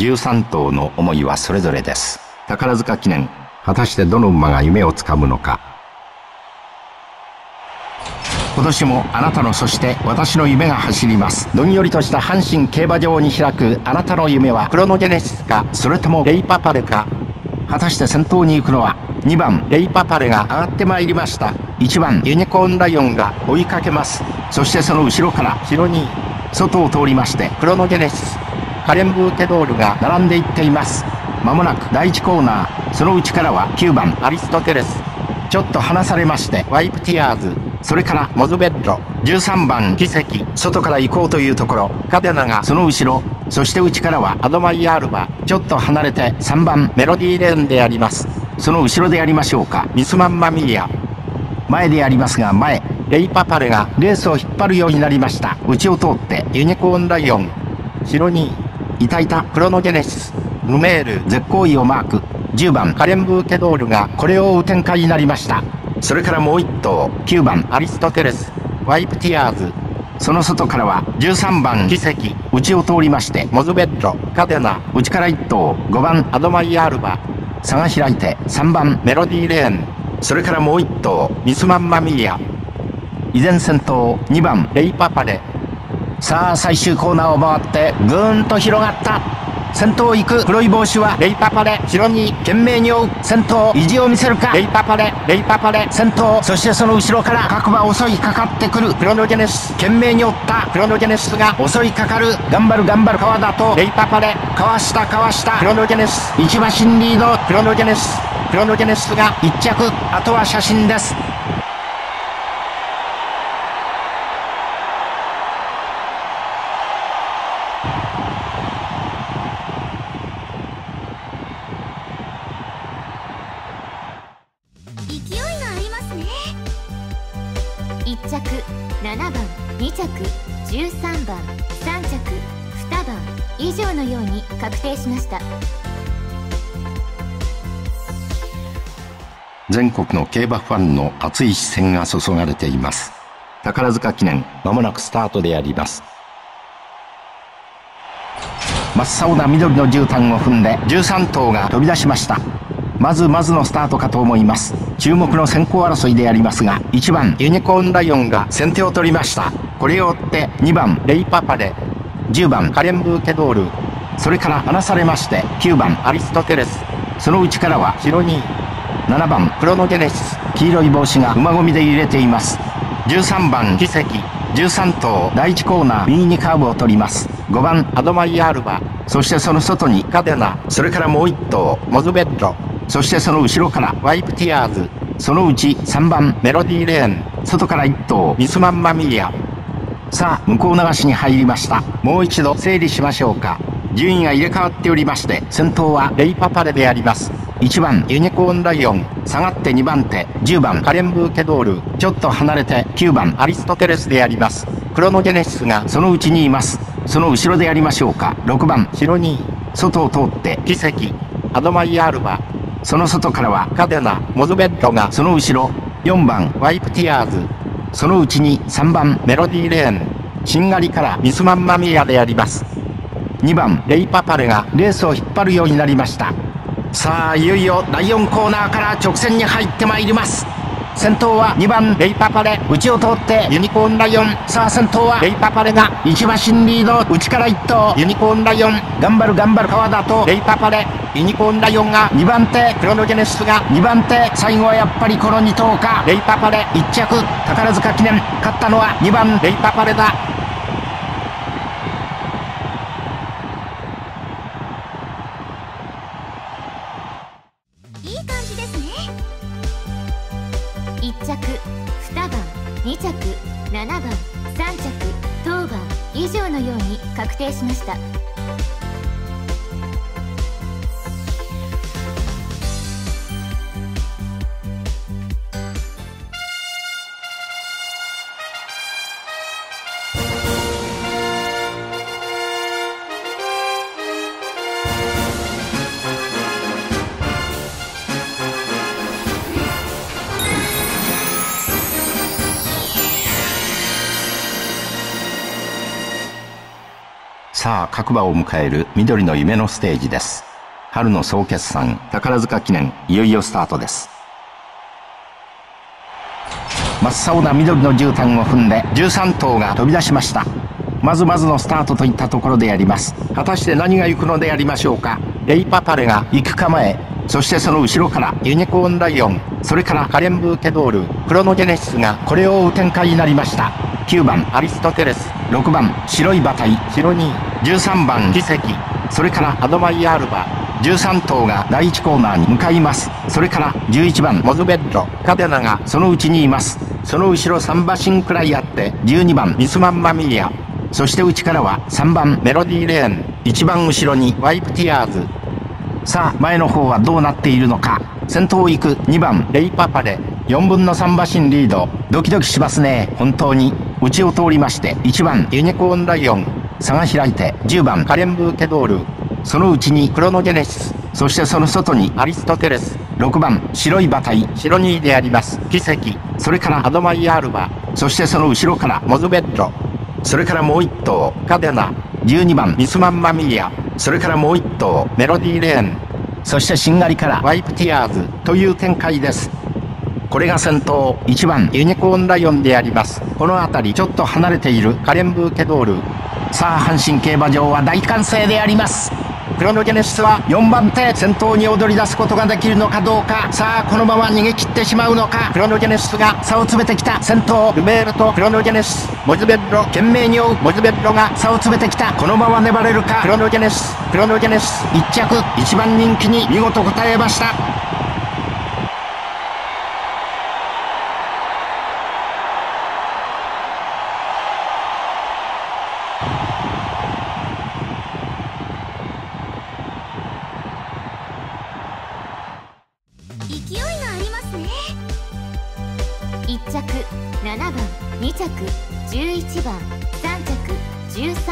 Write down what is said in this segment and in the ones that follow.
13頭の思いはそれぞれです。宝塚記念。果たしてどの馬が夢をつかむのか。今年もあなたのそして私の夢が走ります。どんよりとした阪神競馬場に開く。あなたの夢は。クロノジェネシスかそれともレイパパレか。果たして先頭に行くのは。2番。レイパパレが上がってまいりました。1番。ユニコーンライオンが追いかけます。そしてその後ろから後ろに外を通りまして。クロノジェネシス。カレンブーテドールが並んでいっています。まもなく第1コーナー。その内からは9番アリストテレス。ちょっと離されましてワイプティアーズ。それからモズベッド13番奇跡。外から行こうというところ。カデナがその後ろ。そして内からはアドマイヤールバ。ちょっと離れて3番メロディーレーンであります。その後ろでやりましょうか。ミスマンマミーヤ前でやりますが前。レイパパレがレースを引っ張るようになりました。内を通ってユニコーンライオン。後ろにいたいたクロノジェネシス。ルメール絶好位をマーク。10番カレンブーケドールがこれを追う展開になりました。それからもう1頭9番アリストテレス。ワイプティアーズ。その外からは13番奇跡。内を通りましてモズベッド。カデナ。内から1頭5番アドマイヤールバ。差が開いて3番メロディーレーン。それからもう1頭ミスマンマミーヤ依然先頭2番レイパパレ。さあ最終コーナーを回ってぐーんと広がった。先頭を行く黒い帽子はレイパパレ後ろに懸命に追う。先頭意地を見せるか。レイパパレレイパパレ。先頭そしてその後ろから各馬襲いかかってくる。クロノジェネシス。懸命に追った。クロノジェネシスが襲いかかる。頑張る頑張る川田と。レイパパレ。かわしたかわした。クロノジェネシス。一馬身リード。クロノジェネシス。クロノジェネシスが。1着。あとは写真です7番2着13番3着2番以上のように確定しました。全国の競馬ファンの熱い視線が注がれています。宝塚記念まもなくスタートであります。真っ青な緑の絨毯を踏んで13頭が飛び出しました。まずまずのスタートかと思います。注目の先行争いでありますが1番ユニコーンライオンが先手を取りました。これを追って2番レイパパレ10番カレンブーケドール。それから離されまして9番アリストテレス。その内からは後ろに7番クロノジェネシス。黄色い帽子が馬込みで揺れています。13番奇跡。13頭第1コーナー右にカーブを取ります。5番アドマイヤールバそしてその外にカデナ。それからもう1頭モズベッドそしてその後ろからワイプティアーズそのうち3番メロディーレーン外から1頭ミスマンマミーヤ。さあ向こう流しに入りました。もう一度整理しましょうか。順位が入れ替わっておりまして先頭はレイパパレであります。1番ユニコーンライオン。下がって2番手10番カレンブーケドール。ちょっと離れて9番アリストテレスであります。クロノジェネシスがそのうちにいます。その後ろでやりましょうか。6番後ろに外を通って奇跡。アドマイヤールバその外からはカデナモズベッドがその後ろ4番ワイプティアーズ。そのうちに3番メロディーレーン。しんがりからミスマンマミアであります。2番レイパパレがレースを引っ張るようになりました。さあいよいよ第4コーナーから直線に入ってまいります先頭は2番レイパパレ。内を通ってユニコーンライオン。さあ先頭はレイパパレが1馬身リード。内から1頭ユニコーンライオン。頑張る頑張る川田とレイパパレ。ユニコーンライオンが2番手。クロノジェネシスが2番手。最後はやっぱりこの2頭か。レイパパレ。1着。宝塚記念。勝ったのは2番レイパパレだ。3着当番以上のように確定しました。さあ、各馬を迎える緑の夢のステージです。春の総決算、宝塚記念、いよいよスタートです。真っ青な緑の絨毯を踏んで13頭が飛び出しました。まずまずのスタートといったところであります。果たして何が行くのでありましょうか。レイパパレが行く構え、そしてその後ろからユニコーンライオン、それからカレンブーケドール、クロノジェネシスがこれを追う展開になりました。9番アリストテレス。6番白い馬体。白2 13番奇跡。それからアドマイアールバ13頭が第1コーナーに向かいます。それから11番。モズベッド。カデナが。そのうちにいます。その後ろ3馬身くらいあって12番。ミスマンマミリアそして内からは3番。メロディーレーン。1番後ろにワイプティアーズ。さあ前の方はどうなっているのか。先頭行く2番。レイパパレ。4分の3馬身リード。ドキドキしますね。本当に内を通りまして1番ユニコーンライオン差が開いて10番カレンブーケドール。そのうちにクロノジェネシス。そしてその外にアリストテレス。6番白い馬体。白2位であります。奇跡。それからアドマイアールバそしてその後ろからモズベッド。それからもう1頭カデナ。12番ミスマンマミリア。それからもう1頭メロディーレーン。そしてしんがりからワイプティアーズ。という展開です。これが先頭1番ユニコーンライオンであります。この辺りちょっと離れているカレンブーケドール。さあ阪神競馬場は大歓声であります。クロノジェネシスは4番手先頭に躍り出すことができるのかどうか。さあこのまま逃げ切ってしまうのか。クロノジェネシスが差を詰めてきた。先頭ルメールとクロノジェネシス。モズベッロ懸命に追う。モズベッロが差を詰めてきた。このまま粘れるか。クロノジェネシスクロノジェネシス。1着1番人気に見事応えました。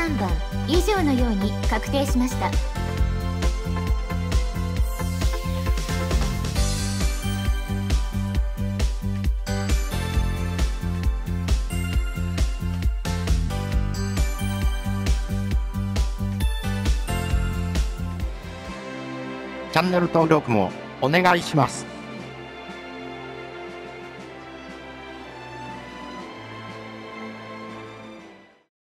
3番以上のように確定しました。チャンネル登録もお願いします。